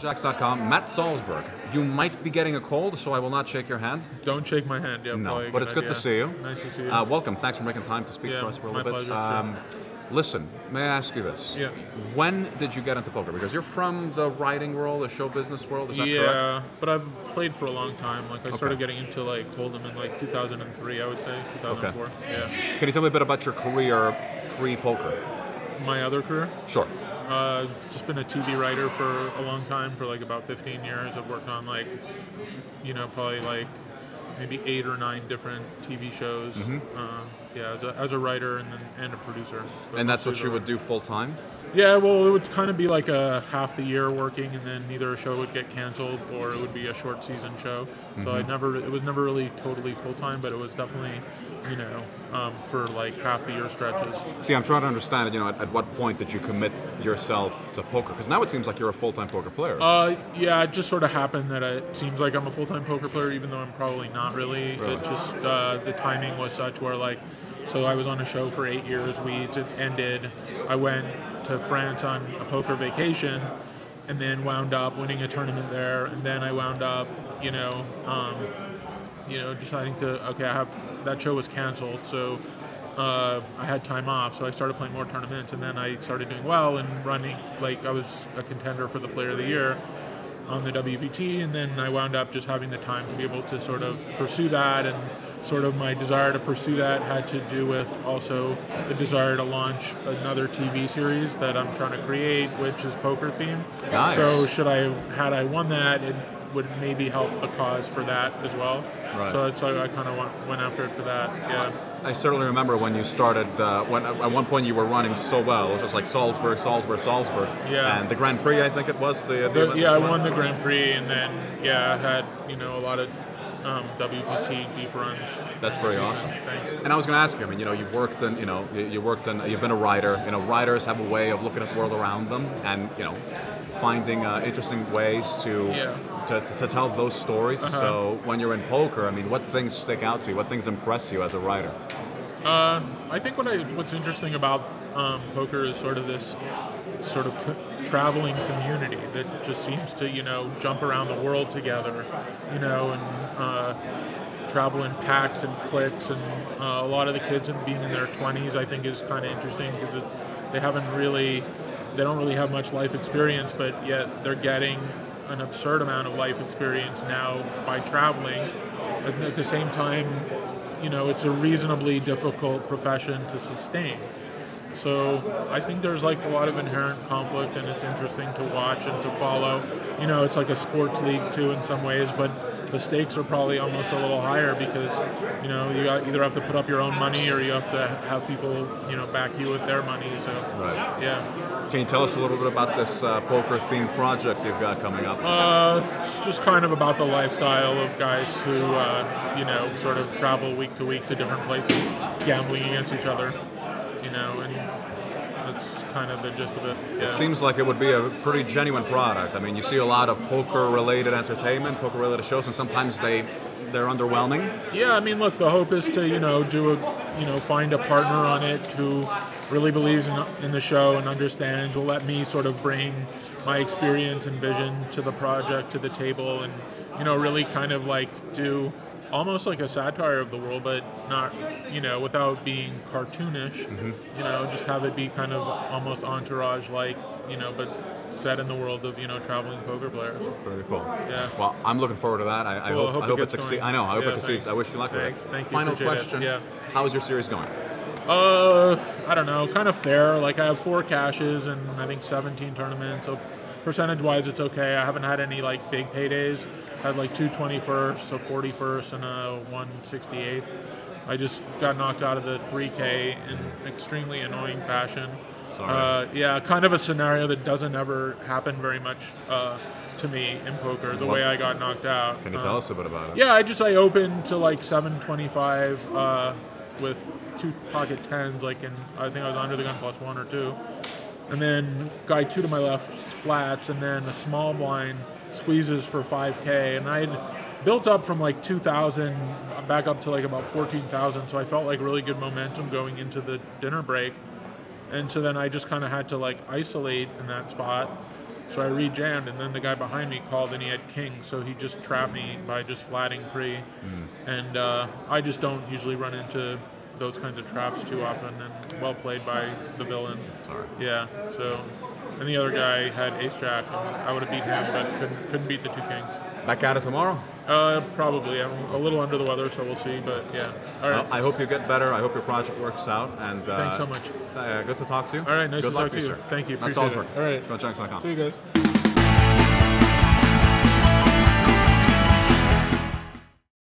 QuadJacks.com. Matt Salsberg. You might be getting a cold, so I will not shake your hand. Don't shake my hand. Yeah, No, but it's good to see you. Nice to see you. Uh, welcome. Thanks for making time to speak Yeah, to us for a my little bit. pleasure, sure. listen, may I ask you this? Yeah. When did you get into poker? Because you're from the writing world, the show business world. Is that yeah, correct? but I've played for a long time. Like I started getting into like Hold'em in like 2003, I would say 2004. Yeah. Can you tell me a bit about your career pre-poker? My other career, Sure. uh, just been a TV writer for a long time, for like about 15 years. I've worked on like, you know, probably like maybe eight or nine different TV shows. Uh, yeah, as a, as a writer and then and a producer. But Mm-hmm. And that's what you would do full time? Yeah, well, it would kind of be like a half the year working, and then either a show would get canceled or it would be a short season show. So I never, it was never really totally full time, but it was definitely, you know, um, for like half the year stretches. See, I'm trying to understand it. You know, at, at what point did you commit yourself to poker? Because now it seems like you're a full-time poker player. Uh, yeah, it just sort of happened that it seems like I'm a full time poker player, even though I'm probably not really. Really? It just uh, the timing was such where like, so I was on a show for eight years. We it ended. I went to France on a poker vacation, and then wound up winning a tournament there. And then I wound up, you know, um, you know, deciding to okay, I have that show was canceled, so uh, I had time off, so I started playing more tournaments, and then I started doing well and running like I was a contender for the Player of the Year on the WPT, and then I wound up just having the time to be able to sort of pursue that, and sort of my desire to pursue that had to do with also the desire to launch another TV series that I'm trying to create, which is poker themed. Nice. So should I have had I won that, it would maybe help the cause for that as well. Right. So that's why I kind of went, went after it for that. Yeah. I certainly remember when you started. Uh, when at one point you were running so well, it was just like Salsberg, Salsberg, Salsberg. Yeah. And the Grand Prix, I think it was the. the The- yeah, I one? won the Grand Prix, and then yeah, I had you know a lot of um, WPT deep runs. That's very awesome. Thanks. And I was going to ask you. I mean, you know, you've worked in, you know, you, you worked in, you've been a writer. You know, writers have a way of looking at the world around them, and you know, finding uh, interesting ways to, Yeah. to, to to tell those stories. Uh-huh. So when you're in poker, I mean, what things stick out to you? What things impress you as a writer? Uh, I think what I what's interesting about um, poker is sort of this sort of co- traveling community that just seems to you know jump around the world together, you know, and uh, travel in packs and cliques, and uh, a lot of the kids in, being in their 20s, I think, is kind of interesting because it's they haven't really they don't really have much life experience, but yet they're getting an absurd amount of life experience now by traveling. At the same time, you know, it's a reasonably difficult profession to sustain. So I think there's like a lot of inherent conflict, and it's interesting to watch and to follow. You know, it's like a sports league too in some ways, but the stakes are probably almost a little higher because you know you either have to put up your own money or you have to have people you know back you with their money. So Right. yeah, Can you tell us a little bit about this uh, poker themed project you've got coming up? uh, it's just kind of about the lifestyle of guys who uh, you know sort of travel week to week to different places, gambling against each other. You know, and kind of the gist of it. Yeah. It seems like it would be a pretty genuine product. I mean, you see a lot of poker-related entertainment, poker-related shows, and sometimes they they're underwhelming. Yeah, I mean, look, the hope is to you know do a you know find a partner on it who really believes in, in the show and understands. Will let me sort of bring my experience and vision to the project to the table, and you know really kind of like do almost like a satire of the world, but not you know without being cartoonish. You know, just have it be kind of almost entourage like you know, but set in the world of you know traveling poker players. Very cool. Yeah. Well, I'm looking forward to that. I, I Cool, hope, I hope I it hope it gets succeeds. I know. I hope Yeah, it succeeds. I wish you luck Thanks. with it. Thank you. Final Appreciate it. question. Yeah. How is your series going? Uh, I don't know, kind of fair. Like I have four cashes and I think 17 tournaments. So percentage-wise, it's okay. I haven't had any like big paydays. I had like two 21st, a 41st, and a 168th. I just got knocked out of the 3K in extremely annoying fashion. Sorry. Uh, yeah, kind of a scenario that doesn't ever happen very much uh, to me in poker. The way I got knocked out. Can you Uh, tell us a bit about it? yeah, I just I opened to like 725 uh, with two pocket tens, like in I think I was under the gun plus one or two, and then guy two to my left flats, and then a small blind squeezes for 5k, and I had built up from like 2,000 back up to like about 14,000, so I felt like really good momentum going into the dinner break, and so then I just kind of had to like isolate in that spot. So I rejammed, and then the guy behind me called, and he had king, so he just trapped me by just flatting pre. And uh, I just don't usually run into those kinds of traps too often. And well played by the villain. Sorry. Yeah. So, and the other guy had ace jack, and I would have beat him, but couldn't, couldn't beat the two kings. Back at it tomorrow. Uh, probably. I'm a little under the weather, so we'll see. But yeah. All right. Well, I hope you get better. I hope your project works out. And uh, Thanks so much. Uh, good to talk to you. All right, nice good to luck talk to you. sir. Thank you. Matt Appreciate it. Salsberg. All right. QuadJacks.com. See you guys.